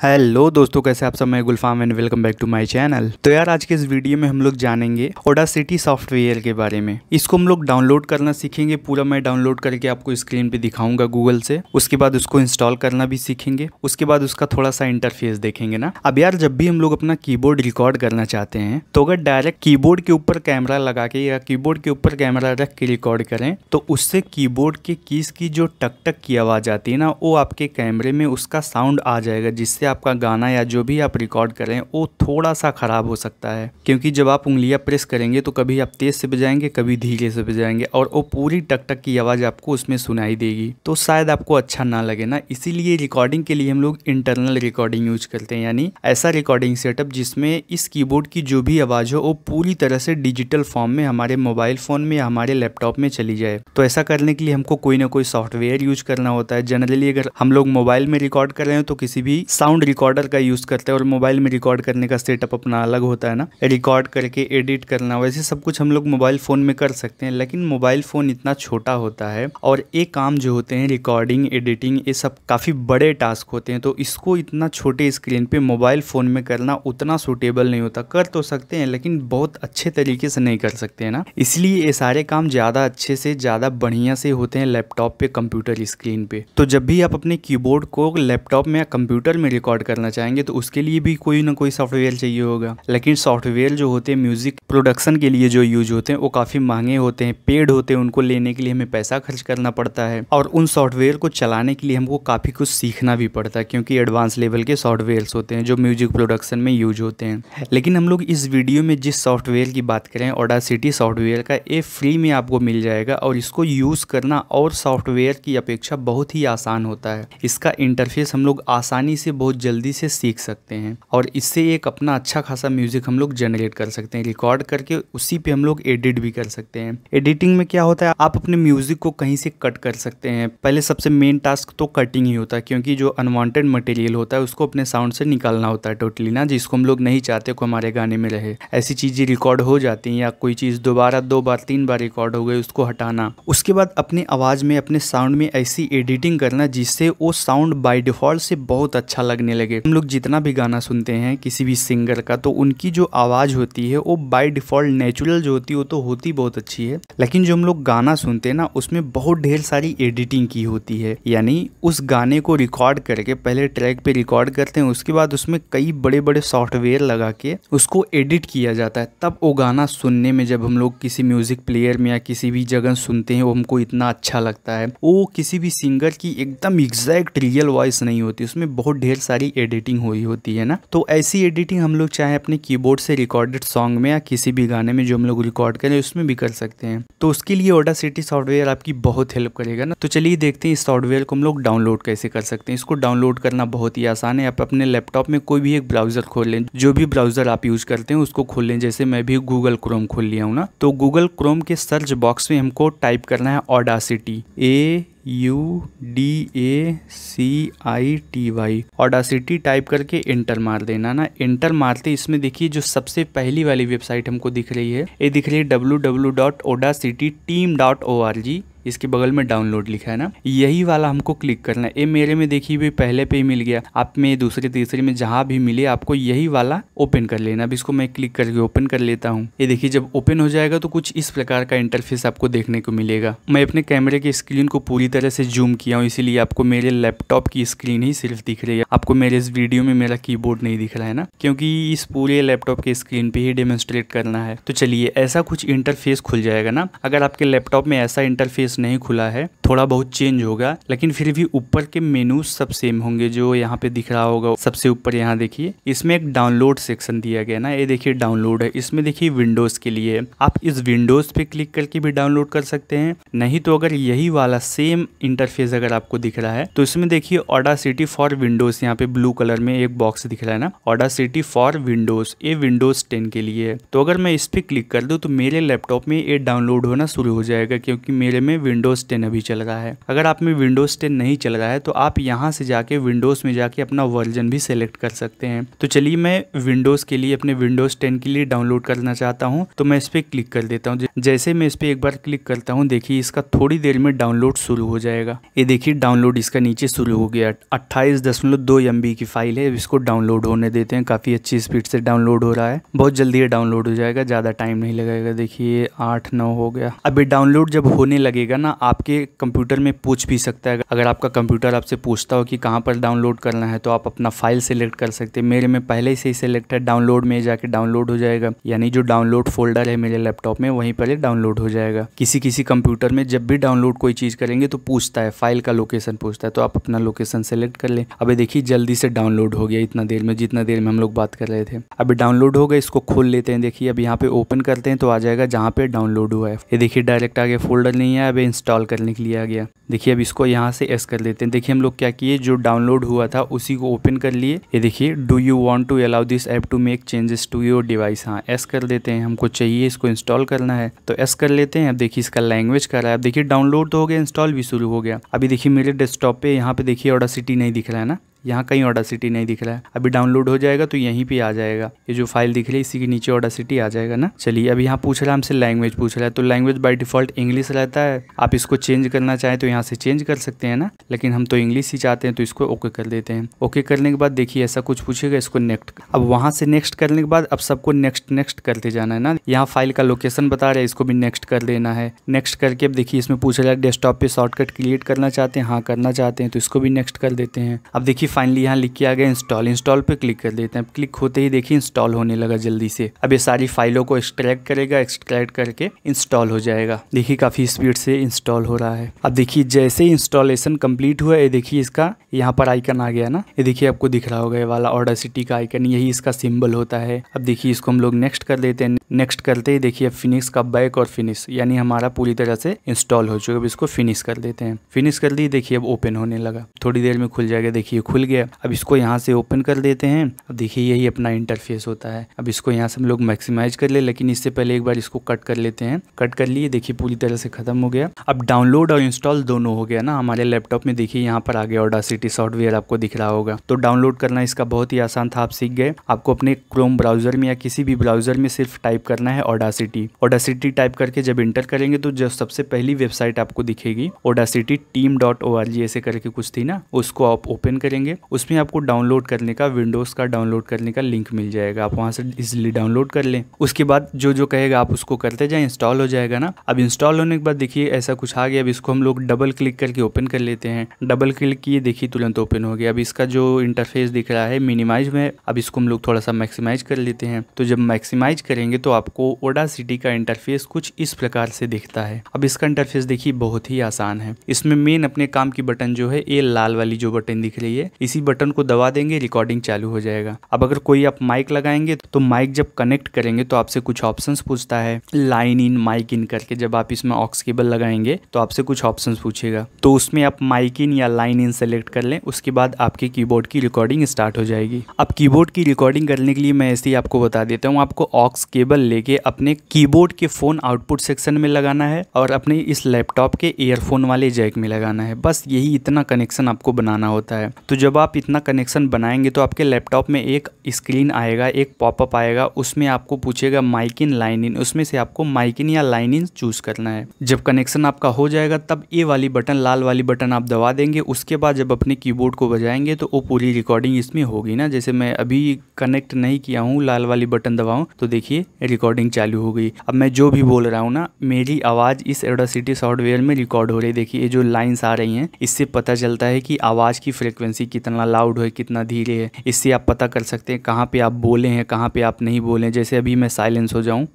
Hello दोस्तों, कैसे आप सब? मैं Gulfam and welcome back to my channel तो यार, आज के इस वीडियो में हम लोग जानेंगे ओडा सिटी सॉफ्टवेयर के बारे में। इसको हम लोग डाउनलोड करना सीखेंगे। पूरा मैं डाउनलोड करके आपको स्क्रीन पे दिखाऊँगा गूगल से। उसके बाद उसको इंस्टॉल करना भी सीखेंगे। उसके बाद उसका थोड़ा सा इंटरफेस देखेंगे ना। अब यार, जब भी हम लोग अपना कीबोर्ड रिकॉर्ड करना चाहते हैं तो अगर डायरेक्ट कीबोर्ड के ऊपर कैमरा लगा के या कीबोर्ड के ऊपर कैमरा रख के रिकॉर्ड करें तो उससे कीबोर्ड के कीज की जो टक टक की आवाज़ आती है ना, वो आपके कैमरे में उसका साउंड आ जाएगा, जिससे आपका गाना या जो भी आप रिकॉर्ड करें वो थोड़ा सा ख़राब हो सकता है। क्योंकि जब आप उंगलियाँ प्रेस करेंगे तो कभी आप तेज़ से बजाएँगे, कभी धीरे से बजाएँगे और वो पूरी टक टक की आवाज़ आपको उसमें सुनाई देगी। तो शायद आपको अच्छा ना लगे ना, इसीलिए रिकॉर्डिंग के लिए हम लोग इंटरनल रिकॉर्डिंग यूज़ करते हैं। यानी ऐसा रिकॉर्डिंग सेटअप जिसमें इस कीबोर्ड की जो भी आवाज़ हो, वो पूरी तरह से डिजिटल फॉर्म में हमारे मोबाइल फ़ोन में या हमारे लैपटॉप में चली जाए। तो ऐसा करने के लिए हमको कोई ना कोई सॉफ्टवेयर यूज़ करना होता है। जनरली अगर हम लोग मोबाइल में रिकॉर्ड कर रहे हैं तो किसी भी साउंड रिकॉर्डर का यूज़ करते हैं और मोबाइल में रिकॉर्ड करने का सेटअप अपना अलग होता है ना। रिकॉर्ड करके एडिट करना, वैसे सब कुछ हम लोग मोबाइल फ़ोन में कर सकते हैं, लेकिन मोबाइल फ़ोन इतना छोटा होता है और एक काम जो होते हैं रिकॉर्डिंग एडिटिंग ये सब काफ़ी बड़े टास्क होते हैं तो इसको इतना छोटे स्क्रीन पे मोबाइल फ़ोन में करना उतना सूटेबल नहीं होता। कर तो सकते हैं, लेकिन बहुत अच्छे तरीके से नहीं कर सकते हैं ना। इसलिए ये सारे काम ज़्यादा अच्छे से, ज़्यादा बढ़िया से होते हैं लैपटॉप पे कंप्यूटर स्क्रीन पे। तो जब भी आप अपने कीबोर्ड को लैपटॉप में या कंप्यूटर में करना चाहेंगे तो उसके लिए भी कोई ना कोई सॉफ्टवेयर चाहिए होगा। लेकिन सॉफ्टवेयर जो होते हैं म्यूज़िक प्रोडक्शन के लिए जो यूज़ होते हैं, वो काफ़ी महँगे होते हैं। पेड होते हैं, उनको लेने के लिए हमें पैसा खर्च करना पड़ता है। और उन सॉफ्टवेयर को चलाने के लिए हमको काफ़ी कुछ सीखना भी पड़ता है, क्योंकि एडवांस लेवल के सॉफ्टवेयर्स होते हैं, जो म्यूज़िक प्रोडक्शन में यूज़ होते हैं। लेकिन हम लोग इस वीडियो में जिस सॉफ्टवेयर की बात करें ओडा सिटी सॉफ्टवेयर का, ये फ्री में आपको मिल जाएगा और इसको यूज़ करना और सॉफ्टवेयर की अपेक्षा बहुत ही आसान होता है। इसका इंटरफेस हम लोग आसानी से बहुत जल्दी से सीख सकते हैं और इससे एक अपना अच्छा खासा म्यूज़िक हम लोग जनरेट कर सकते हैं रिकॉर्ड करके उसी पे हम लोग एडिट भी कर सकते हैं। एडिटिंग में क्या होता है, आप अपने म्यूज़िक को कहीं से कट कर सकते हैं। पहले सबसे मेन टास्क तो कटिंग ही होता है, क्योंकि जो अनवांटेड मटेरियल होता है, उसको अपने साउंड से निकालना होता है टोटली ना, जिसको हम लोग नहीं चाहते को हमारे गाने में रहे। ऐसी चीज़ें रिकॉर्ड हो जाती हैं या कोई चीज़ दोबारा, दो बार, तीन बार रिकॉर्ड हो गई, उसको हटाना। उसके बाद अपने आवाज़ में, अपने साउंड में ऐसी एडिटिंग करना, जिससे वो साउंड बाय डिफ़ॉल्ट से बहुत अच्छा लगने लगे। हम लोग जितना भी गाना सुनते हैं किसी भी सिंगर का तो उनकी जो आवाज़ होती है, वो बाय डिफ़ॉल्ट नेचुरल जो होती है, वो तो होती बहुत अच्छी है। लेकिन जो हम लोग गाना सुनते हैं ना, उसमें बहुत ढेर सारी एडिटिंग की होती है। यानी उस गाने को रिकॉर्ड करके, पहले ट्रैक पे रिकॉर्ड करते हैं, उसके बाद उसमें कई बड़े बड़े सॉफ्टवेयर लगा के उसको एडिट किया जाता है। तब वो गाना सुनने में जब हम लोग किसी म्यूज़िक प्लेयर में या किसी भी जगह सुनते हैं, वो हमको इतना अच्छा लगता है। वो किसी भी सिंगर की एकदम एग्जैक्ट रियल वॉइस नहीं होती, उसमें बहुत ढेर सारी एडिटिंग हुई होती है ना? तो ऐसी एडिटिंग हम लोग चाहे अपने कीबोर्ड से रिकॉर्डेड सॉन्ग में या किसी भी गाने में जो हम लोग रिकॉर्ड करें, उसमें भी कर सकते हैं। तो उसके लिए ओडा सिटी सॉफ्टवेयर आपकी बहुत हेल्प करेगा ना? तो चलिए देखते हैं इस सॉफ्टवेयर को हम लोग डाउनलोड कैसे कर सकते हैं। इसको डाउनलोड करना बहुत ही आसान है। आप अपने लैपटॉप में कोई भी एक ब्राउज़र खोल लें। जो भी ब्राउज़र आप यूज़ करते हैं, उसको खोल लें। जैसे मैं भी गूगल क्रोम खोल लिया हूँ ना? तो गूगल क्रोम के सर्च बॉक्स में हमको टाइप करना है Audacity A U D A C I T Y Audacity type करके इंटर मार देना ना। इंटर मारते इसमें देखिए जो सबसे पहली वाली वेबसाइट हमको दिख रही है, ये दिख रही है W W dot Audacity team dot O R G इसके बगल में डाउनलोड लिखा है ना? यही वाला हमको क्लिक करना है। ये मेरे में देखिए, भी पहले पे ही मिल गया। आप में दूसरे, तीसरे में जहाँ भी मिले, आपको यही वाला ओपन कर लेना। अब इसको मैं क्लिक करके ओपन कर लेता हूँ। ये देखिए, जब ओपन हो जाएगा तो कुछ इस प्रकार का इंटरफेस आपको देखने को मिलेगा। मैं अपने कैमरे की स्क्रीन को पूरी तरह से जूम किया हूँ, इसीलिए आपको मेरे लैपटॉप की स्क्रीन ही सिर्फ़ दिख रही है। आपको मेरे इस वीडियो में मेरा कीबोर्ड नहीं दिख रहा है ना? क्योंकि इस पूरे लैपटॉप के स्क्रीन पे ही डेमोन्स्ट्रेट करना है। तो चलिए, ऐसा कुछ इंटरफेस खुल जाएगा ना? अगर आपके लैपटॉप में ऐसा इंटरफेस नहीं खुला है। थोड़ा बहुत चेंज होगा, लेकिन फिर भी ऊपर के मेनू सब सेम होंगे जो यहाँ पे दिख रहा होगा। सबसे ऊपर यहाँ देखिए, इसमें एक डाउनलोड सेक्शन दिया गया ना, ये देखिए डाउनलोड है। इसमें देखिए विंडोज़ के लिए। आप इस विंडोज़ पे क्लिक करके भी डाउनलोड कर सकते हैं। नहीं तो अगर यही वाला सेम इंटरफेस अगर आपको दिख रहा है तो इसमें देखिए ऑडा सिटी फॉर विंडोज़ यहाँ पे ब्लू कलर में एक बॉक्स दिख रहा है ना ऑडा सिटी फॉर विंडोज़ ये विंडोज़ टेन के लिए। तो अगर मैं इस पर क्लिक कर दूँ तो मेरे लैपटॉप में ये डाउनलोड होना शुरू हो जाएगा, क्योंकि मेरे में विंडोज़ टेन अभी चल रहा है। अगर आप में विंडोज़ टेन नहीं चल रहा है तो आप यहाँ से जाके विंडोज़ में जाके अपना वर्जन भी सेलेक्ट कर सकते हैं। तो चलिए मैं विंडोज़ के लिए अपने विंडोज़ टेन के लिए डाउनलोड करना चाहता हूँ तो मैं इस पर क्लिक कर देता हूँ। जैसे मैं इस पर एक बार क्लिक करता हूँ, देखिए इसका थोड़ी देर में डाउनलोड शुरू हो जाएगा। ये देखिए डाउनलोड इसका नीचे शुरू हो गया। अट्ठाईस दशमलव दो एम बी की फ़ाइल है, इसको डाउनलोड होने देते हैं। काफ़ी अच्छी स्पीड से डाउनलोड हो रहा है। बहुत जल्दी डाउनलोड हो जाएगा, ज़्यादा टाइम नहीं लगेगा देखिए आठ नौ हो गया। अभी डाउनलोड जब होने लगेगा ना आपके कंप्यूटर में पूछ भी सकता है। अगर आपका कंप्यूटर आपसे पूछता हो कि कहाँ पर डाउनलोड करना है तो आप अपना फ़ाइल सेलेक्ट कर सकते हैं। मेरे में पहले से ही सेलेक्ट है, डाउनलोड में जाके डाउनलोड हो जाएगा। यानी जो डाउनलोड फोल्डर है मेरे लैपटॉप में, वहीं पर डाउनलोड हो जाएगा। किसी किसी कंप्यूटर में जब भी डाउनलोड कोई चीज़ करेंगे तो पूछता है, फ़ाइल का लोकेशन पूछता है तो आप अपना लोकेशन सेलेक्ट कर लें। अभी देखिए, जल्दी से डाउनलोड हो गया इतना देर में, जितना देर में हम लोग बात कर रहे थे। अभी डाउनलोड हो गया, इसको खोल लेते हैं। देखिए, अब यहाँ पे ओपन करते हैं तो आ जाएगा जहाँ पे डाउनलोड हुआ है। ये देखिए, डायरेक्ट आगे फोल्डर नहीं है अभी इंस्टॉल करने के लिए आ गया। देखिए, अब इसको यहाँ से एस कर लेते हैं। देखिए, हम लोग क्या किए, जो डाउनलोड हुआ था, उसी को ओपन कर लिए। ये देखिए do you want to allow this app to make changes to your device हाँ एस कर देते हैं। हमको चाहिए इसको इंस्टॉल करना है। तो एस कर लेते हैं। अब देखिए, इसका लैंग्वेज कर रहा है। अब देखिए डाउनलोड तो हो गया इंस्टॉल भी शुरू हो गया। अभी देखिए, मेरे डेस्कटॉप पे यहाँ पे देखिए ऑडा सिटी नहीं दिख रहा है ना? यहाँ कहीं ऑडासिटी नहीं दिख रहा है। अभी डाउनलोड हो जाएगा तो यहीं पे आ जाएगा। ये जो फ़ाइल दिख रही है, इसी के नीचे ऑडासिटी आ जाएगा ना। चलिए अब यहाँ पूछ रहा है, हमसे लैंग्वेज पूछ रहा है। तो लैंग्वेज बाय डिफ़ॉल्ट इंग्लिश रहता है। आप इसको चेंज करना चाहें तो यहाँ से चेंज कर सकते हैं ना। लेकिन हम तो इंग्लिश ही चाहते हैं तो इसको ओके कर देते हैं। ओके करने के बाद देखिए, ऐसा कुछ पूछेगा, इसको नेक्स्ट अब वहाँ से नेक्स्ट करने के बाद अब सबको नेक्स्ट नेक्स्ट करते जाना है ना। यहाँ फ़ाइल का लोकेशन बता रहे हैं, इसको भी नेक्स्ट कर देना है। नेक्स्ट करके अब देखिए, इसमें पूछ रहा है डेस्कटॉप पे शॉर्टकट क्रिएट करना चाहते हैं हाँ करना चाहते हैं तो इसको भी नेक्स्ट कर देते हैं। अब देखिए फाइनली यहाँ लिख के आ गया इंस्टॉल इंस्टॉल पे क्लिक कर देते हैं। क्लिक होते ही देखिए इंस्टॉल होने लगा जल्दी से। अब ये सारी फाइलों को एक्सट्रैक्ट करेगा एक्सट्रैक्ट करके इंस्टॉल हो जाएगा। देखिए काफ़ी स्पीड से इंस्टॉल हो रहा है। अब देखिए जैसे इंस्टॉलेशन कंप्लीट हुआ, ये देखिए इसका यहाँ पर आइकन आ गया ना। ये देखिए आपको दिख रहा होगा ये वाला ऑर्डर सिटी का आइकन यही इसका सिंबल होता है। अब देखिए इसको हम लोग नेक्स्ट कर देते हैं। नेक्स्ट करते ही देखिए फिनिश का बैक और फिनिश यानी हमारा पूरी तरह से इंस्टॉल हो चुका अब इसको फिनिश कर देते हैं। फिनिश कर दी, देखिए अब ओपन होने लगा। थोड़ी देर में खुल जाएगा। देखिए खुल गया। अब इसको यहाँ से ओपन कर देते हैं। अब देखिए, यही अपना इंटरफेस होता है। अब इसको यहाँ से हम लोग मैक्सिमाइज कर ले, लेकिन इससे पहले एक बार इसको कट कर लेते हैं। कट कर लिए, देखिए पूरी तरह से खत्म हो गया। अब डाउनलोड और इंस्टॉल दोनों हो गया ना। हमारे लैपटॉप में देखिए, यहाँ पर आ गया ऑडासिटी सॉफ्टवेयर आपको दिख रहा होगा। तो डाउनलोड करना इसका बहुत ही आसान था, आप सीख गए। आपको अपने क्रोम ब्राउज़र में या किसी भी ब्राउज़र में सिर्फ़ टाइप करना है ऑडासिटी ऑडासिटी टाइप करके जब इंटर करेंगे तो जो सबसे पहली वेबसाइट आपको दिखेगी Audacity team dot O R G ऐसे करके कुछ थी ना, उसको आप ओपन करेंगे। उसमें आपको डाउनलोड करने का विंडोज़ का डाउनलोड करने का लिंक मिल जाएगा। आप वहाँ से इजिली डाउनलोड कर लें। उसके बाद जो जो कहेगा, आप उसको करते जाएँ इंस्टॉल हो जाएगा ना। अब इंस्टॉल होने के बाद देखिए, ऐसा कुछ आ गया। अब इसको हम लोग डबल क्लिक करके ओपन कर लेते हैं। डबल क्लिक किए, देखिए, तुरंत ओपन हो गया। अब इसका जो इंटरफेस दिख रहा है मिनिमाइज में अब इसको हम लोग थोड़ा सा मैक्सिमाइज कर लेते हैं। तो जब मैक्सिमाइज करेंगे तो आपको ओडा सिटी का इंटरफेस कुछ इस प्रकार से दिखता है। अब इसका इंटरफेस देखिए, बहुत ही आसान है। इसमें मेन अपने काम की बटन जो है, ये लाल वाली जो बटन दिख रही है इसी बटन को दबा देंगे रिकॉर्डिंग चालू हो जाएगा। अब अगर कोई आप माइक लगाएँगे तो माइक जब कनेक्ट करेंगे तो आपसे कुछ ऑप्शंस पूछता है। लाइन इन माइक इन करके जब आप इसमें ऑक्स केबल लगाएँगे तो आपसे कुछ ऑप्शंस पूछेगा। तो उसमें आप माइक इन या लाइन इन सेलेक्ट कर लें, उसके बाद आपके कीबोर्ड की रिकॉर्डिंग स्टार्ट हो जाएगी। अब कीबोर्ड की रिकॉर्डिंग करने के लिए मैं ऐसे ही आपको बता देता हूँ, आपको ऑक्स केबल लेके अपने कीबोर्ड के फ़ोन आउटपुट सेक्शन में लगाना है और अपने इस लैपटॉप के ईयरफोन वाले जैक में लगाना है। बस यही इतना कनेक्शन आपको बनाना होता है। तो जब आप इतना कनेक्शन बनाएँगे तो आपके लैपटॉप में एक स्क्रीन आएगा, एक पॉपअप आएगा, उसमें आपको पूछेगा माइक इन लाइन इन उसमें से आपको माइक इन या लाइन इन चूज़ करना है। जब कनेक्शन आपका हो जाएगा, तब ये वाली बटन लाल वाली बटन आप दबा देंगे, उसके बाद जब अपने कीबोर्ड को बजाएँगे तो वो पूरी रिकॉर्डिंग इसमें होगी ना। जैसे मैं अभी कनेक्ट नहीं किया हूँ, लाल वाली बटन दबाऊँ तो देखिए रिकॉर्डिंग चालू हो गई। अब मैं जो भी बोल रहा हूँ ना, मेरी आवाज़ इस एडोसिटी सॉफ्टवेयर में रिकॉर्ड हो रही है। देखिए, ये जो लाइन्स आ रही हैं, इससे पता चलता है कि आवाज़ की फ्रिक्वेंसी कितना लाउड है, कितना धीरे है, इससे आप पता कर सकते हैं कहाँ पे आप बोले हैं, कहाँ पे आप नहीं बोले जैसे अभी मैं साइलेंस हो जाऊँ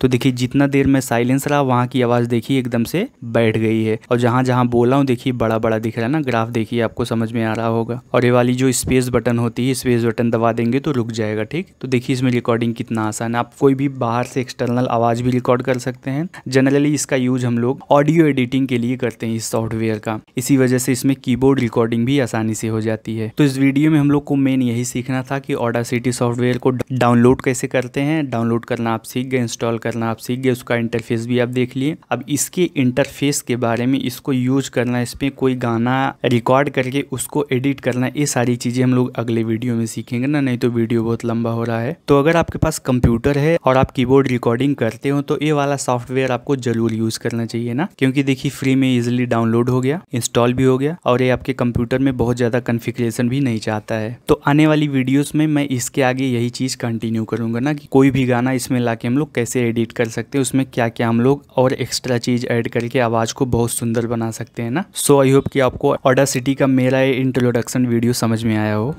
तो देखिए, जितना देर में साइलेंस रहा, वहाँ की आवाज़ देखिए, एकदम से बैठ गई है। और जहाँ जहाँ बोला हूँ, देखिए बड़ा बड़ा दिख रहा है ना ग्राफ देखिए, आपको समझ में आ रहा होगा। और ये वाली जो स्पेस बटन होती है स्पेस बटन दबा देंगे तो रुक जाएगा, ठीक? तो देखिए, इसमें रिकॉर्डिंग कितना आसान है। आप कोई भी बाहर से एक्सटर्नल आवाज़ भी रिकॉर्ड कर सकते हैं। जनरली इसका यूज़ हम लोग ऑडियो एडिटिंग के लिए करते हैं इस सॉफ्टवेयर का। इसी वजह से इसमें कीबोर्ड रिकॉर्डिंग भी आसानी से हो जाती है। तो इस वीडियो में हम लोग को मेन यही सीखना था कि ऑडा सॉफ्टवेयर को डाउनलोड कैसे करते हैं। डाउनलोड करना आप सीख गए इंस्टॉल करना, आप सीख गए, उसका इंटरफेस भी आप देख लिए। अब इसके इंटरफेस के बारे में, इसको यूज़ करना इस पर कोई गाना रिकॉर्ड करके उसको एडिट करना, ये सारी चीज़ें हम लोग अगले वीडियो में सीखेंगे ना, नहीं तो वीडियो बहुत लंबा हो रहा है। तो अगर आपके पास कंप्यूटर है और आप कीबोर्ड रिकॉर्डिंग करते हो तो ये वाला सॉफ्टवेयर आपको ज़रूर यूज़ करना चाहिए ना। क्योंकि देखिए फ्री में इजिली डाउनलोड हो गया इंस्टॉल भी हो गया और ये आपके कंप्यूटर में बहुत ज़्यादा कन्फिग्रेशन भी नहीं चाहता है। तो आने वाली वीडियोस में मैं इसके आगे यही चीज़ कंटिन्यू करूँगा ना कि कोई भी गाना इसमें ला हम लोग कैसे एडिट कर सकते हैं, उसमें क्या क्या हम लोग और एक्स्ट्रा चीज़ ऐड करके आवाज़ को बहुत सुंदर बना सकते हैं ना? सो आई होप कि आपको ऑडा सिटी का मेरा इंट्रोडक्शन वीडियो समझ में आया हो।